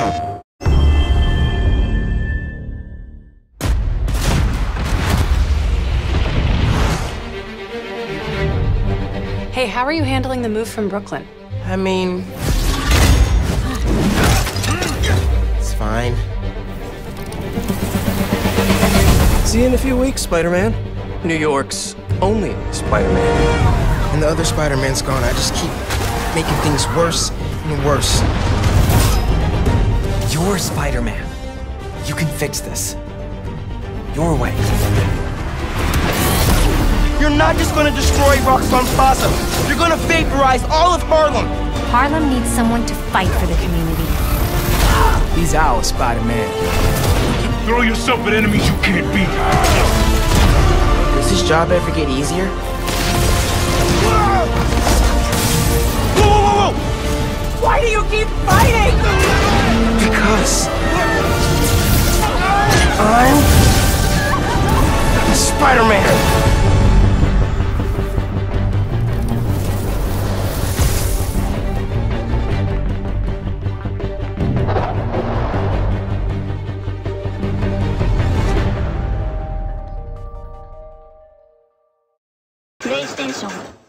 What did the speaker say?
Hey, how are you handling the move from Brooklyn? I mean, it's fine. See you in a few weeks, Spider-Man. New York's only Spider-Man. And the other Spider-Man's gone. I just keep making things worse and worse. You're Spider-Man. You can fix this. Your way. You're not just gonna destroy Roxxon Plaza. You're gonna vaporize all of Harlem. Harlem needs someone to fight for the community. He's our Spider-Man. Throw yourself at enemies you can't beat. Does this job ever get easier? Whoa, whoa, whoa! Why do you keep fighting? Because I'm oh. Spider-Man. PlayStation